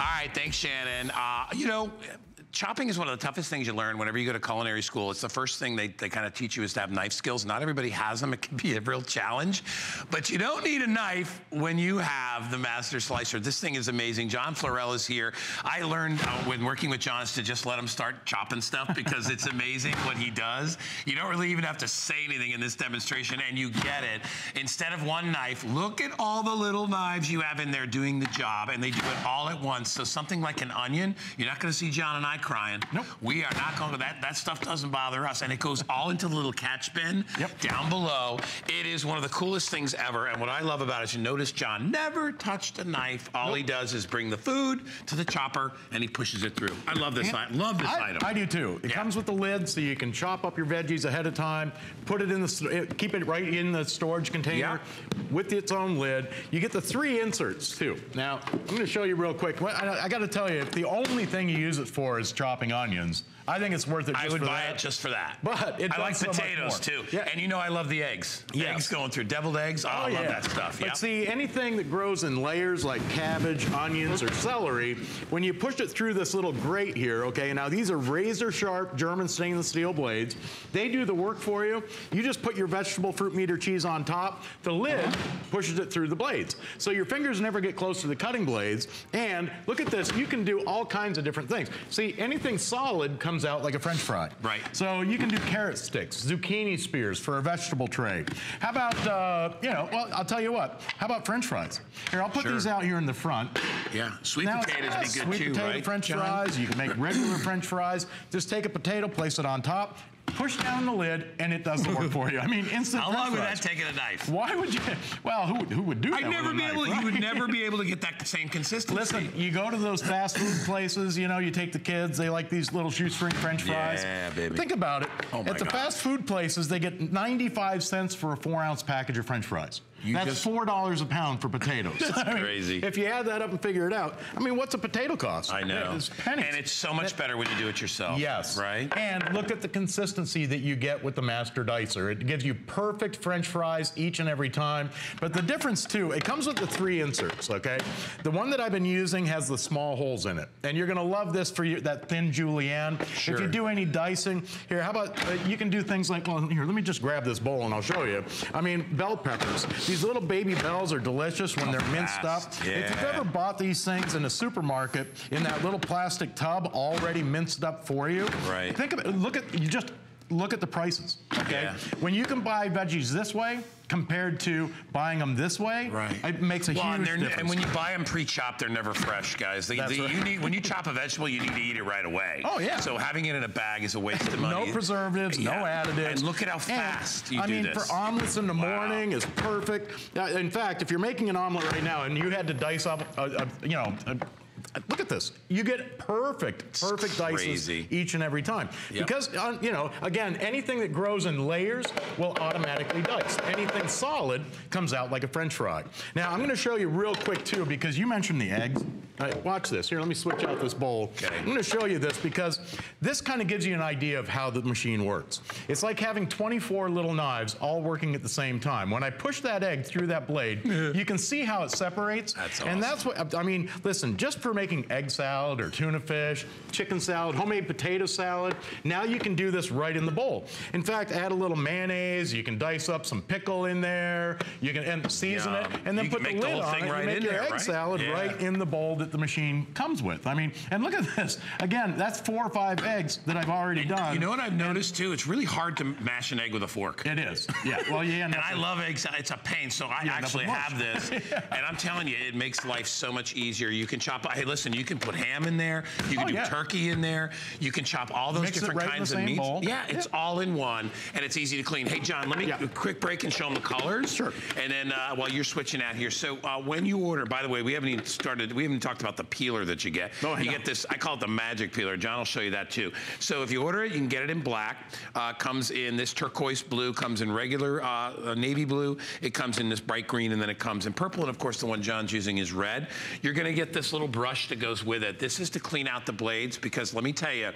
All right, thanks, Shannon. Uh, you know, chopping is one of the toughest things you learn whenever you go to culinary school. It's the first thing they, they kind of teach you is to have knife skills. Not everybody has them. It can be a real challenge. But you don't need a knife when you have the Master Slicer. This thing is amazing. John Florell is here. I learned uh, when working with John is to just let him start chopping stuff because it's amazing what he does. You don't really even have to say anything in this demonstration and you get it. Instead of one knife, look at all the little knives you have in there doing the job and they do it all at once. So something like an onion, you're not gonna see John and I crying. Nope. We are not going to, that, that stuff doesn't bother us. And it goes all into the little catch bin Yep. down below. It is one of the coolest things ever. And what I love about it is you notice John never touched a knife. All he does is bring the food to the chopper and he pushes it through. I love this, And I love this I, item. I do too. It Yeah. comes with the lid so you can chop up your veggies ahead of time, put it in the, keep it right in the storage container with its own lid. You get the three inserts too. Now, I'm gonna show you real quick. I, I gotta tell you, the only thing you use it for is chopping onions, I think it's worth it just I would buy that. it just for that. But it I like so potatoes too. Yeah. And you know I love the eggs. Yes. Eggs going through deviled eggs. Oh, oh I love that stuff. But Yep. see, anything that grows in layers like cabbage, onions, or celery, when you push it through this little grate here, okay, now these are razor sharp German stainless steel blades. They do the work for you. You just put your vegetable, fruit, meat, or cheese on top. The lid pushes it through the blades. So your fingers never get close to the cutting blades. And look at this, you can do all kinds of different things. See, anything solid comes out like a french fry. Right. So you can do carrot sticks, zucchini spears for a vegetable tray. How about, uh, you know, well, I'll tell you what. How about french fries? Here, I'll put Sure. these out here in the front. Yeah, sweet Now, potatoes yeah, be good sweet too, potato right, french John? fries. You can make regular french fries. Just take a potato, place it on top, push down the lid, and it does the work for you. I mean, instant How long would that take in a knife? Why would you? Well, who, would- who would do that? I'd with never be knife, able. You would never be able to get that same consistency. Listen, you go to those fast food places, you know, you take the kids, they like these little shoestring french fries. Yeah, baby. Think about it. Oh, my At the fast food places, they get 95 cents for a four ounce package of french fries. You That's just- $4 a pound for potatoes. That's crazy. If you add that up and figure it out, I mean, what's a potato cost? I know. It's pennies. And it's so much better when you do it yourself. Yes. Right? And look at the consistency that you get with the Master Dicer. It gives you perfect French fries each and every time. But the difference too, it comes with the three inserts, okay? The one that I've been using has the small holes in it. And you're gonna love this for your, that thin julienne. Sure. If you do any dicing, here, how about, uh, you can do things like, well, here, let me just grab this bowl and I'll show you. I mean, bell peppers. These little baby bells are delicious when oh, they're minced up. fast. If you've ever bought these things in a supermarket in that little plastic tub already minced up for you, Right. Think of it. Look at you just look at the prices. Okay. Yeah. When you can buy veggies this way compared to buying them this way, Right. it makes a Well, huge they're- difference. and when you buy them pre-chopped, they're never fresh, guys. They, That's they- right. you need, when you chop a vegetable, you need to eat it right away. Oh, yeah. So having it in a bag is a waste of money. no preservatives, no additives. And look at how And, fast you I do mean, this. I mean, for omelets in the Wow. morning is perfect. Uh, in fact, if you're making an omelet right now and you had to dice up, a, a, you know. A, Look at this. You get perfect, perfect dices each and every time. Yep. Because, uh, you know, again, anything that grows in layers will automatically dice. Anything solid comes out like a french fry. Now, I'm going to show you real quick, too, because you mentioned the eggs. All right, watch this. Here, let me switch out this bowl. Okay. I'm going to show you this because this kind of gives you an idea of how the machine works. It's like having 24 little knives all working at the same time. When I push that egg through that blade, you can see how it separates. That's And that's what, I mean, listen, just for making egg salad or tuna fish, chicken salad, homemade potato salad, now you can do this right in the bowl. In fact, add a little mayonnaise, you can dice up some pickle in there, you can and season it, and then You put the the lid whole on thing it right and make in your there, egg right? salad Yeah. right in the bowl that the machine comes with. I mean, and look at this. Again, that's four or five eggs that I've already done. You know what I've noticed too? It's really hard to mash an egg with a fork. It is. Yeah. Well, yeah. And I love eggs. It's a pain. So I You end up actually have this. And I'm telling you, it makes life so much easier. You can chop, listen, you can put ham in there. You can Oh, do yeah. turkey in there. You can chop all those Mix different right kinds of meats. bowl. Yeah, it's all in one. And it's easy to clean. Hey, John, let me Yeah. do a quick break and show them the colors. Sure. And then uh, while you're switching out here. So uh, when you order, by the way, we haven't even started, we haven't talked about the peeler that you get. Oh, I you know. get this, I call it the magic peeler. John will show you that too. So if you order it, you can get it in black. Uh, comes in this turquoise blue, comes in regular uh, uh, navy blue. It comes in this bright green, and then it comes in purple. And of course, the one John's using is red. You're gonna get this little brush that goes with it. This is to clean out the blades because let me tell you,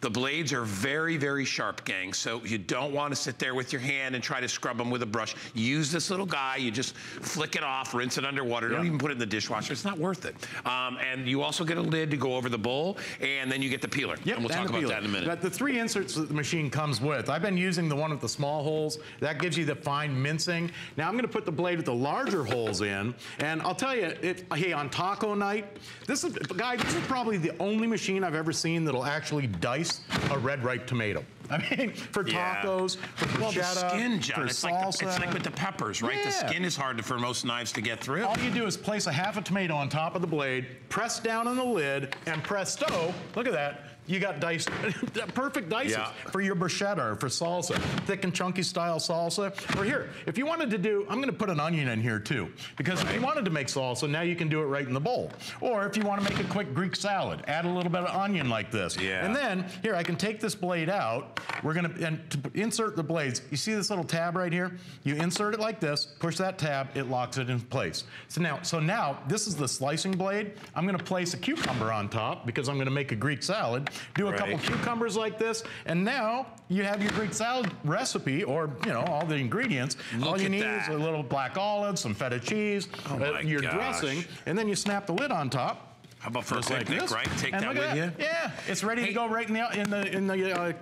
The blades are very, very sharp, gang. So you don't want to sit there with your hand and try to scrub them with a brush. Use this little guy. You just flick it off, rinse it underwater. Don't even put it in the dishwasher. It's not worth it. Um, and you also get a lid to go over the bowl, and then you get the peeler. Yep, and we'll talk about peeler. that in a minute. But the three inserts that the machine comes with, I've been using the one with the small holes. That gives you the fine mincing. Now I'm going to put the blade with the larger holes in, and I'll tell you, it, hey, on taco night, this is, guy, this is probably the only machine I've ever seen that'll actually dice a red ripe tomato. I mean, for Yeah. tacos, for well, the skin, John, for it's salsa. like, the, it's like with the peppers, right? The skin is hard for most knives to get through. All you do is place a half a tomato on top of the blade, press down on the lid, and presto, look at that. You got diced, perfect dices Yeah. for your bruschetta or for salsa, thick and chunky style salsa. Or here, if you wanted to do, I'm going to put an onion in here too, because if you wanted to make salsa, now you can do it right in the bowl. Or if you want to make a quick Greek salad, add a little bit of onion like this. Yeah. And then here, I can take this blade out. We're going to and to insert the blades. You see this little tab right here? You insert it like this, push that tab, it locks it in place. So now, so now this is the slicing blade. I'm going to place a cucumber on top because I'm going to make a Greek salad. Do a couple cucumbers like this, and now you have your Greek salad recipe, or you know all the ingredients. all you need that. is a little black olives, some feta cheese, Oh uh, your gosh. dressing, and then you snap the lid on top. How about for a Just like picnic, this. right? Take And that with at you. Yeah, it's ready Hey. to go right in the in the in the uh,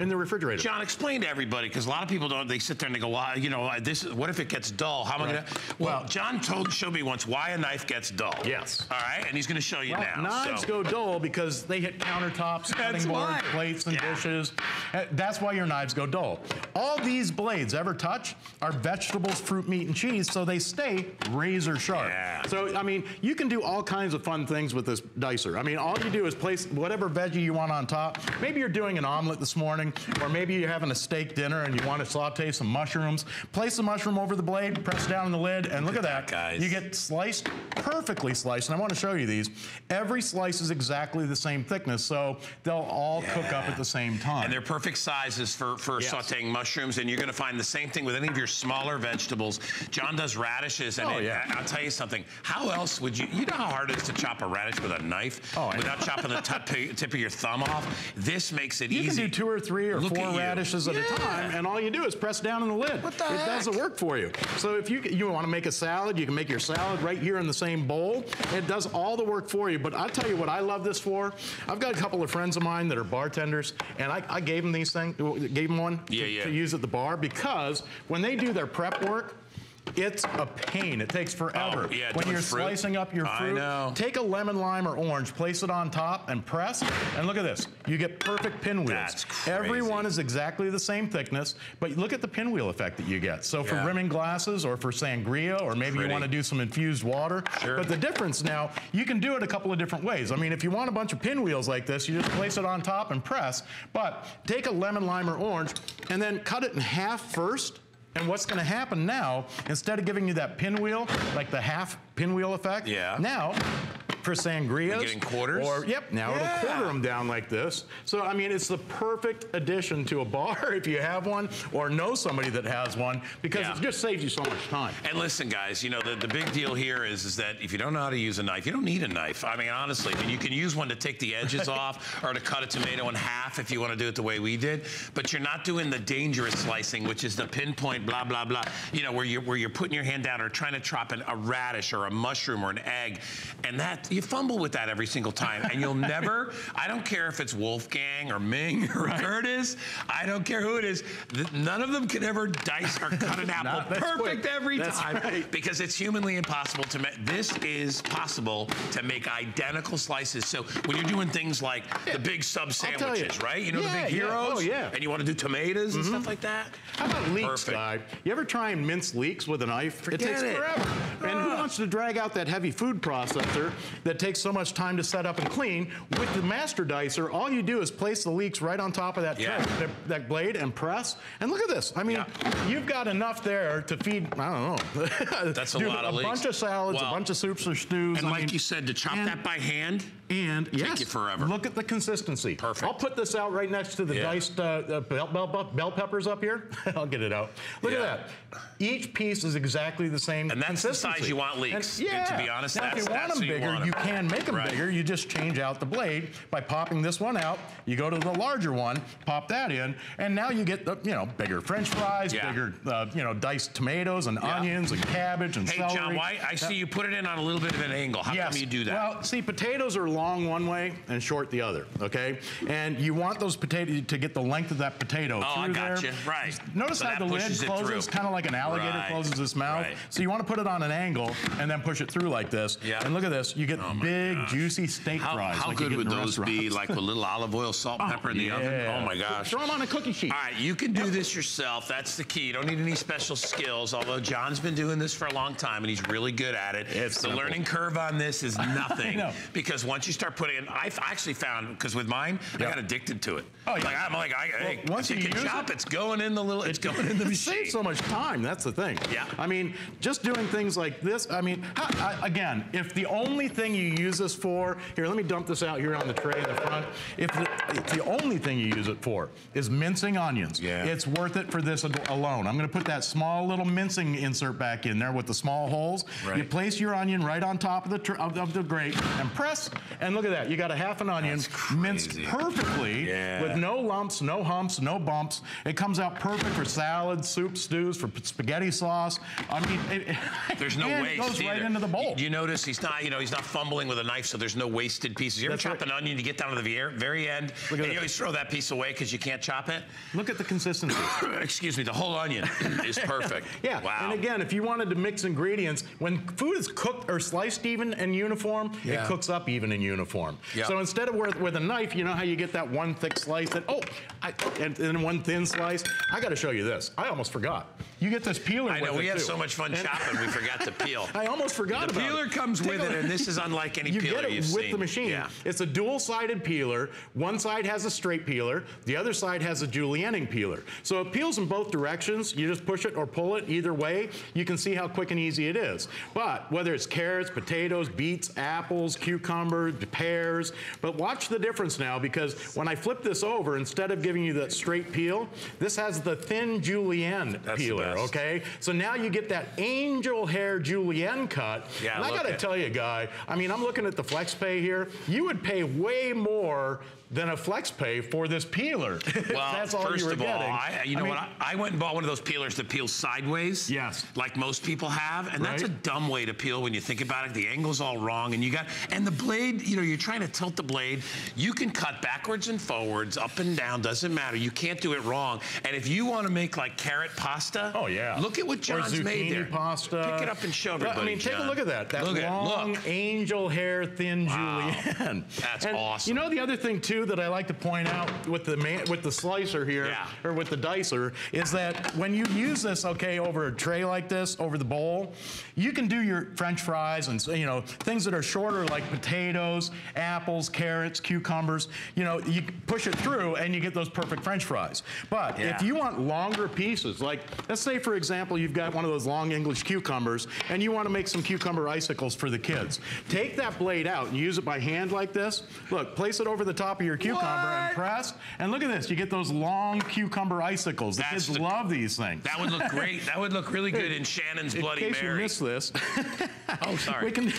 in the refrigerator. John, explain to everybody because a lot of people don't. They sit there and they go, "Well, you know, this. What if it gets dull? How am I gonna?" Well, Well- John told showed me once why a knife gets dull. Yes. All right, and he's going to show you Well, now. knives so. go dull because they hit countertops, cutting boards, plates, and Yeah. dishes. Uh, That's why your knives go dull. All these blades ever touch are vegetables, fruit, meat, and cheese, so they stay razor sharp. Yeah. So, I mean, you can do all kinds of fun things with this dicer. I mean, all you do is place whatever veggie you want on top. Maybe you're doing an omelet this morning, or maybe you're having a steak dinner and you want to saute some mushrooms. Place the mushroom over the blade, press down on the lid, and look, at that, guys. You get sliced, perfectly sliced. And I want to show you these. Every slice is exactly the same thickness, so they'll all cook up at the same time. And they're perfect sizes for, for Yes. sauteing mushrooms, and you're going to find the same thing with any of your smaller vegetables. John does radishes, and Oh, it- yeah. I'll tell you something. How else would you? You know how hard it is to chop a radish with a knife Oh, without chopping the tip, tip of your thumb off. This makes it You easy. can do two or three or Look four radishes at a Yeah. time, and all you do is press down on the lid. What the it does the work for you. So if you you want to make a salad, you can make your salad right here in the same bowl. It does all the work for you. But I'll tell you what I love this for. I've got a couple of friends of mine that are bartenders, and I, I gave them these things, gave them one Yeah, to, yeah. to use at the bar because when they do their prep work. It's a pain. It takes forever. Oh, yeah, when you're fruit. slicing up your I fruit, know. take a lemon, lime, or orange, place it on top, and press. And look at this. You get perfect pinwheels. That's crazy. Every is exactly the same thickness, but look at the pinwheel effect that you get. So for Yeah. rimming glasses or for sangria, or maybe Pretty. you want to do some infused water. Sure. But the difference now, you can do it a couple of different ways. I mean, if you want a bunch of pinwheels like this, you just place it on top and press. But take a lemon, lime, or orange, and then cut it in half first. And what's going to happen now, instead of giving you that pinwheel, like the half pinwheel effect, Yeah. now for sangrias, We're getting quarters? or yep, now Yeah. it'll quarter them down like this. So I mean, it's the perfect addition to a bar if you have one or know somebody that has one because Yeah. it just saves you so much time. And listen, guys, you know, the, the big deal here is, is that if you don't know how to use a knife, you don't need a knife. I mean, honestly, I mean, you can use one to take the edges off or to cut a tomato in half if you want to do it the way we did, but you're not doing the dangerous slicing, which is the pinpoint, blah, blah, blah, you know, where you're, where you're putting your hand down or trying to chop an, a radish or a mushroom or an egg. And that, you fumble with that every single time. And you'll never, I don't care if it's Wolfgang or Ming or Curtis, I don't care who it is, th- none of them can ever dice or cut an apple perfect quick. every That's time right. because it's humanly impossible to make. This is possible to make identical slices. So when you're doing things like the big sub you. sandwiches, right? You know Yeah, the big yeah. heroes. Oh, yeah. And you want to do tomatoes and stuff like that. How about leeks, guy? You ever try and mince leeks with a knife? Forget it takes it. forever. And who Ah. wants to drag out that heavy food processor that takes so much time to set up and clean? With the master dicer, all you do is place the leeks right on top of that Yeah. tray, that, that blade and press. And look at this. I mean, Yeah. you've got enough there to feed. I don't know. That's a lot of a leeks. bunch of salads, a bunch of soups or stews. And I like mean, you said, to chop and- that by hand. and yes, you forever. Look at the consistency. Perfect. I'll put this out right next to the Yeah. diced uh, uh, bell, bell, bell, peppers up here. I'll get it out. Look Yeah. at that. Each piece is exactly the same And that's the size you want leeks. And, yeah. To be honest, now, that's, if you want them bigger, you, want you, can make them Right. bigger. You just change out the blade by popping this one out. You go to the larger one, pop that in, and now you get the you know bigger French fries, Yeah. bigger uh, you know diced tomatoes and onions and cabbage and Hey, celery. John, why? I see you put it in on a little bit of an angle. How Yes. come you do that? Well, see, potatoes are long one way and short the other. Okay, and you want those potatoes to get the length of that potato Oh, through I got there. you. Right. Notice So how the lid closes, kind of like an alligator Right. closes its mouth. Right. So you want to put it on an angle and then push it through like this. Yeah. And look at this. You get Oh big, gosh. juicy steak how fries. how like good would those be? Like with a little olive oil, salt, and pepper in the oven? Oh my gosh. Throw them on a cookie sheet. All right, you can do this yourself. That's the key. You don't need any special skills, although John's been doing this for a long time and he's really good at it. It's the simple. learning curve on this is nothing. know. Because once you start putting in, I've actually found, because with mine, I got addicted to it. Oh, yeah. Like, I'm like, I, hey, once you can chop, it- it's going in the little, it's going in the It machine. saves so much time. That's the thing. Yeah. I mean, just doing things like this. I mean, how, I, again, if the only thing you use this for, here, let me dump this out here on the tray in the front. If the, if the only thing you use it for is mincing onions, Yeah. it's worth it for this alone. I'm going to put that small little mincing insert back in there with the small holes. You place your onion right on top of the tr- of, of the grate and press, and look at that. You got a half an onion minced perfectly Yeah. with no lumps, no humps, no bumps. It comes out perfect for salads, soup, stews, for spaghetti sauce. I mean, it, There's no waste. It goes right into the bowl. You, you notice he's not, you know, he's not fumbling with a knife, so there's no wasted pieces. You ever That's chop right. an onion, you get down to the very, very end, and you always throw that piece away because you can't chop it. Look at the consistency. Excuse me, the whole onion is perfect. Yeah. Wow. And again, if you wanted to mix ingredients, when food is cooked or sliced even in uniform, Yeah. it cooks up even in uniform. Yeah. So instead of with, with a knife, you know how you get that one thick slice that, oh, I, and then one thin slice? I got to show you this. I almost forgot. You get this peeler I know, we had too. so much fun And- chopping, we forgot to peel. I almost forgot about it. The about peeler it. comes Take with it, and this is unlike any you peeler get it you've with seen. the machine. Yeah. It's a dual-sided peeler. One side has a straight peeler. The other side has a julienning peeler. So it peels in both directions. You just push it or pull it either way. You can see how quick and easy it is. But whether it's carrots, potatoes, beets, apples, cucumbers, pears, but watch the difference now because when I flip this over, instead of giving you that straight peel, this has the thin julienne That's the best. okay? So now you get that angel hair julienne cut. Yeah, and I look gotta at- tell you, guy, I mean, I'm looking at the FlexPay here. You would pay way more than a FlexPay for this peeler. Well, That's all first you were of all, getting. I, you know mean, what? I, I went and bought one of those peelers that peels sideways. Yes. Like most people have, and that's a dumb way to peel when you think about it. The angle's all wrong, and you got and the blade. You know, you're trying to tilt the blade. You can cut backwards and forwards, up and down. Doesn't matter. You can't do it wrong. And if you want to make like carrot pasta, Oh yeah. look at what Or John's made there. pasta. Pick it up and show everybody. I mean, take John. a look at that. That Look at long Look. angel hair, thin Wow. julienne. That's And awesome. You know the other thing too that I like to point out with the man, with the slicer here, Yeah. or with the dicer, is that when you use this, okay, over a tray like this, over the bowl, you can do your French fries and you know things that are shorter like potatoes, apples, carrots, cucumbers. You know, you push it through and you get those perfect French fries. But Yeah. if you want longer pieces, like let's say for example you've got one of those long English cucumbers and you want to make some cucumber icicles for the kids. Take that blade out and use it by hand like this. Look, place it over the top of your cucumber and press. And look at this, you get those long cucumber icicles. The That's kids the- love these things. That would look great. That would look really good in Shannon's in Bloody case you Mary. missed this, Oh, sorry. we can.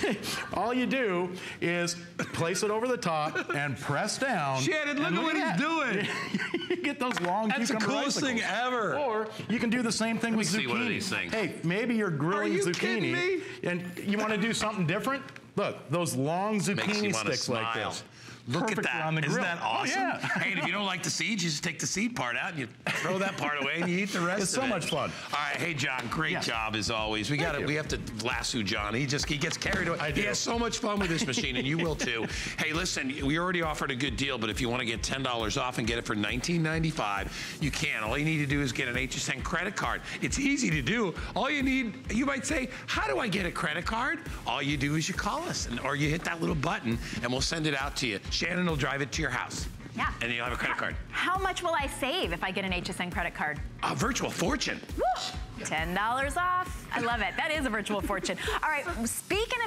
all you do is place it over the top and press down. Shannon, look and at what he's that. doing. You get those long That's the cucumber coolest thing ever. Or you can do the same thing me with see zucchini. one of these things. Hey, maybe you're grilling you zucchini kidding me? and you want to do something different. Look, those long Makes you zucchini wanna sticks like this. Look Perfect at that. Isn't grill. that Oh, awesome? yeah. hey, and if you don't like the seeds, you just take the seed part out and you throw that part away and you eat the rest It's so it. much fun. All right, hey John, great Yes. job as always. We got to we have to lasso John. He just he gets carried away. I He do. has so much fun with this machine, and you will too. Hey, listen, we already offered a good deal, but if you want to get ten dollars off and get it for $19.95, you can. All you need to do is get an HSN credit card. It's easy to do. All you need, you might say, how do I get a credit card? All you do is you call us, and, or you hit that little button, and we'll send it out to you. Shannon will drive it to your house. Yeah. And you'll have a credit card. How much will I save if I get an HSN credit card? A virtual fortune. Woo! $10 off. I love it. That is a virtual fortune. All right, speaking